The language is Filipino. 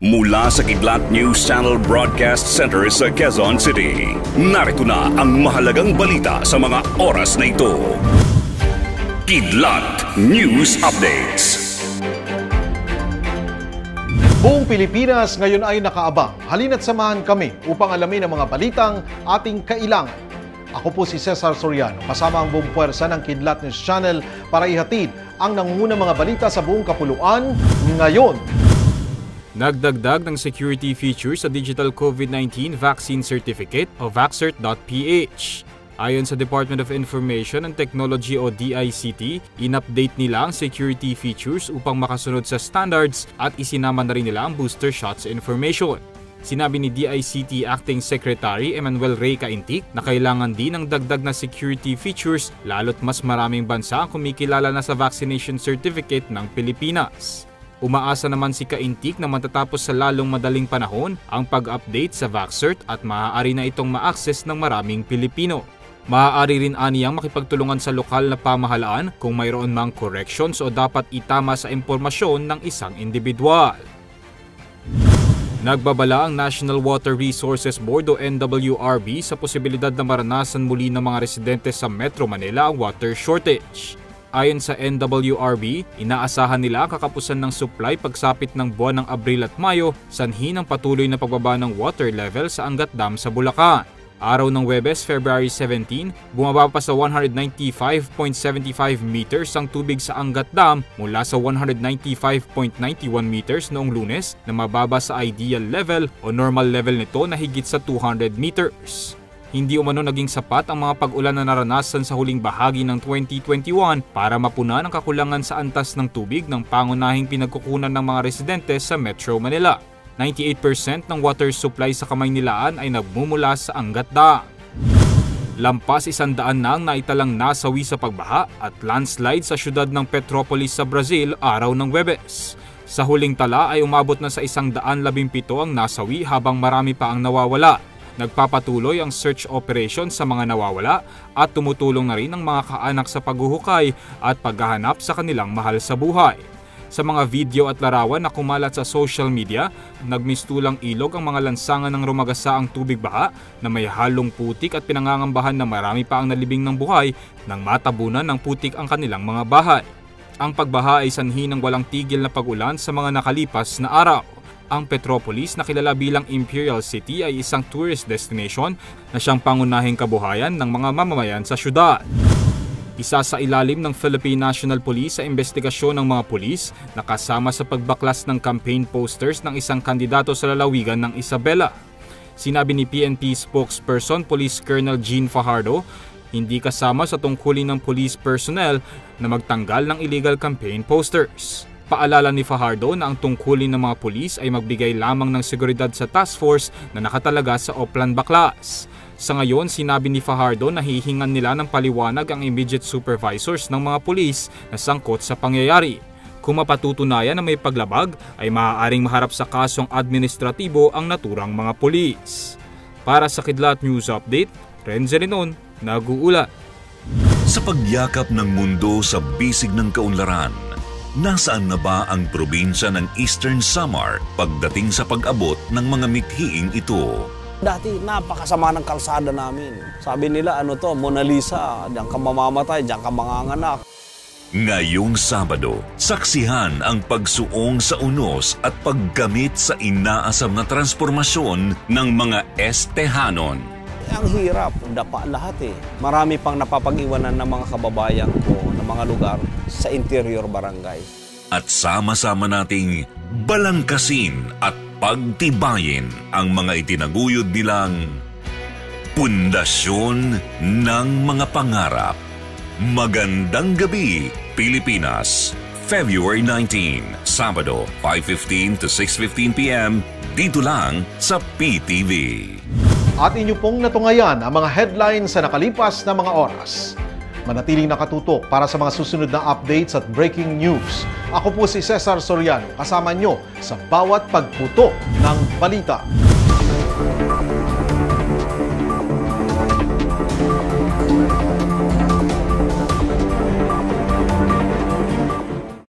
Mula sa Kidlat News Channel Broadcast Center sa Quezon City, narito na ang mahalagang balita sa mga oras na ito. Kidlat News Updates. Buong Pilipinas ngayon ay nakaabang. Halina't samahan kami upang alamin ang mga balitang ating kailangan. Ako po si Cesar Soriano, kasama ang buong puwersa ng Kidlat News Channel para ihatid ang nangungunang mga balita sa buong kapuluan ngayon. Nagdagdag ng security features sa Digital COVID-19 Vaccine Certificate o vaccert.ph. Ayon sa Department of Information and Technology o DICT, in-update nila ang security features upang makasunod sa standards at isinama na rin nila ang booster shots information. Sinabi ni DICT Acting Secretary Emmanuel Ray Caintic na kailangan din ng dagdag na security features lalo't mas maraming bansa ang kumikilala na sa vaccination certificate ng Pilipinas. Umaasa naman si Kaintik na matatapos sa lalong madaling panahon ang pag-update sa Vaxcert at maaari na itong ma-access ng maraming Pilipino. Maaari rin aniyang makipagtulungan sa lokal na pamahalaan kung mayroon mang corrections o dapat itama sa impormasyon ng isang individual. Nagbabala ang National Water Resources Board o NWRB sa posibilidad na maranasan muli ng mga residente sa Metro Manila ang water shortage. Ayon sa NWRB, inaasahan nila kakapusan ng supply pagsapit ng buwan ng Abril at Mayo sanhi ng patuloy na pagbaba ng water level sa Angat Dam sa Bulacan. Araw ng Webes, February 17, bumaba pa sa 195.75 meters ang tubig sa Angat Dam mula sa 195.91 meters noong lunes na mababa sa ideal level o normal level nito na higit sa 200 meters. Hindi umano naging sapat ang mga pag-ulan na naranasan sa huling bahagi ng 2021 para mapunan ang kakulangan sa antas ng tubig ng pangunahing pinagkukunan ng mga residente sa Metro Manila. 98% ng water supply sa Kamaynilaan ay nagmumula sa Angat Dam. Lampas isandaan na ang naitalang nasawi sa pagbaha at landslide sa syudad ng Petropolis sa Brazil araw ng Webes. Sa huling tala ay umabot na sa isang daan labimpito ang nasawi habang marami pa ang nawawala. Nagpapatuloy ang search operation sa mga nawawala at tumutulong na rin ang mga kaanak sa paghuhukay at paghahanap sa kanilang mahal sa buhay. Sa mga video at larawan na kumalat sa social media, nagmistulang ilog ang mga lansangan ng rumagasa ang tubig baha na may halong putik at pinangangambahan na marami pa ang nalibing ng buhay nang matabunan ng putik ang kanilang mga bahay. Ang pagbaha ay sanhi ng walang tigil na pagulan sa mga nakalipas na araw. Ang Petropolis na kilala bilang Imperial City ay isang tourist destination na siyang pangunahing kabuhayan ng mga mamamayan sa syudad. Isa sa ilalim ng Philippine National Police sa investigasyon ng mga pulis na kasama sa pagbaklas ng campaign posters ng isang kandidato sa lalawigan ng Isabela. Sinabi ni PNP spokesperson Police Colonel Gene Fajardo, hindi kasama sa tungkulin ng police personnel na magtanggal ng illegal campaign posters. Paalala ni Fajardo na ang tungkulin ng mga pulis ay magbigay lamang ng seguridad sa task force na nakatalaga sa Oplan Baklas. Sa ngayon, sinabi ni Fajardo na hihingan nila ng paliwanag ang immediate supervisors ng mga pulis na sangkot sa pangyayari. Kung mapatutunayan na may paglabag, ay maaaring maharap sa kasong administratibo ang naturang mga pulis. Para sa Kidlat News Update, Renze Renon, nag-uulat. Sa pagyakap ng mundo sa bisig ng kaunlaran, Nasaan na ba ang probinsya ng Eastern Samar pagdating sa pag-abot ng mga mithiing ito? Dati napakasama ng kalsada namin. Sabi nila ano to, Mona Lisa, diyan ka mamamatay, diyan ka manganganak. Ngayong Sabado, saksihan ang pagsuong sa unos at paggamit sa inaasam na transformasyon ng mga Estehanon. Ang hirap, dapa lahat eh. Marami pang napapag-iwanan ng mga kababayan ko mga lugar sa interior barangay. At sama-sama nating balangkasin at pagtibayin ang mga itinaguyod nilang pundasyon ng mga pangarap. Magandang gabi, Pilipinas. February 19, Sabado, 5.15 to 6.15 p.m. Dito lang sa PTV. At inyo pong natungayan ang mga headlines sa nakalipas na mga oras. Manatiling nakatutok para sa mga susunod na updates at breaking news. Ako po si Cesar Soriano, kasama nyo sa bawat pagputo ng balita.